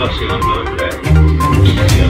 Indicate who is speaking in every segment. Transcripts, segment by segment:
Speaker 1: mercy on
Speaker 2: her prayer.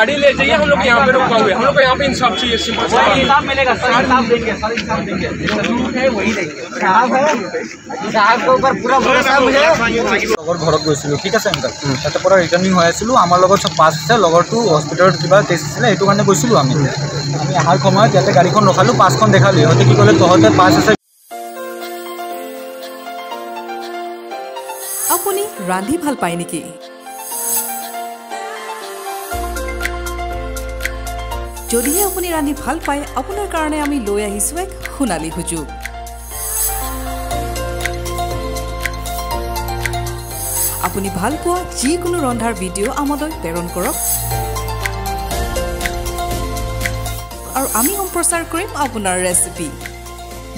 Speaker 2: गाड़ी ले जाइए हम लोग यहाँ पे रुका हुए हम लोग को यहाँ पे इंसाफ चाहिए सिंपल सा बात है।
Speaker 3: इंसाफ मिलेगा सर इंसाफ देंगे सर इंसाफ देंगे झूठ है वही देंगे साहब है साहब के ऊपर पूरा भरोसा है मुझे
Speaker 4: লগৰ ঘৰত গৈছিলোঁ ঠিক আছে আংকল তাতে পৰা ৰিটাৰ্ণিং হৈ আছিলোঁ আমাৰ লগত চব পাছ আছে লগৰটো হস্পিটেলত কিবা টেষ্ট আছিলে সেইটো কাৰণে গৈছিলোঁ আমি আমি অহাৰ সময়ত ইয়াতে গাড়ীখন ৰখালোঁ পাছখন দেখালোঁ সিহঁতে কি ক'লে তহঁতে পাছ আছে
Speaker 5: আপুনি ৰান্ধি ভাল পায় নেকি যদিহে আপুনি ৰান্ধি ভাল পায় আপোনাৰ কাৰণে আমি লৈ আহিছোঁ এক সোণালী সুযোগ। আপুনি ভাল পোৱা যিকোনো ৰন্ধাৰ ভিডিঅ' আমালৈ প্ৰেৰণ কৰক। আৰু আমি সম্প্ৰচাৰ কৰিম আপোনাৰ ৰেচিপি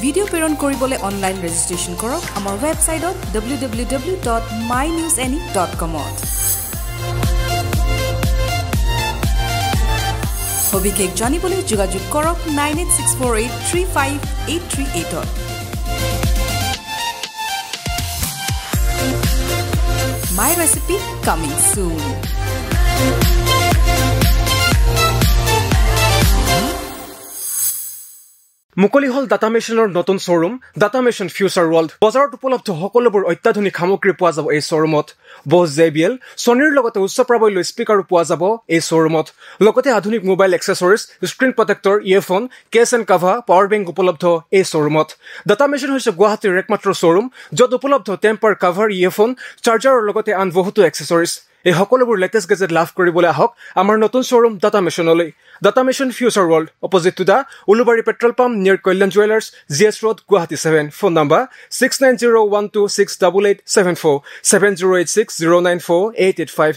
Speaker 5: ভিডিঅ' প্ৰেৰণ কৰিবলৈ অনলাইন ৰেজিষ্ট্ৰেশ্যন কৰক আমাৰ ৱেবছাইটত W W W dot my news any dot কমত সবিশেষ জানিবলৈ যোগাযোগ কৰক nine eight six four eight three five eight three এইটত মাই ৰেচিপি কামিং চুন
Speaker 2: মুকলি হ'ল ডাটা মেচিনৰ নতুন showroom data machine future world বজাৰত উপলব্ধ সকলোবোৰ অত্যাধুনিক সামগ্ৰী পোৱা যাব এই শ্বৰুমত বছ জে বি এল ছনীৰ লগতে উচ্চ প্ৰাবল্য স্পীকাৰো পোৱা যাব এই শ্বৰুমত লগতে আধুনিক mobile accessories screen protector earphone case and cover power bank উপলব্ধ এই শ্বৰুমত ডাটা মেচিন হৈছে গুৱাহাটীৰ একমাত্ৰ শ্বৰুম য'ত উপলব্ধ টেম্পাৰ কাভাৰ ইয়েৰফোন চাৰ্জাৰৰ লগতে আন বহুতো এক্সেচৰিজ এই সকলোবোৰ লেটেষ্ট গেজেট লাভ কৰিবলৈ আহক। আমাৰ নতুন showroom data মেচিনলৈ data machine future world opposite to the Ulubari petrol pump near Kalyan jewellers G S road Guwahati seven phone number six nine zero' one two six double eight seven four seven zero' eight six zero' nine four eight eight five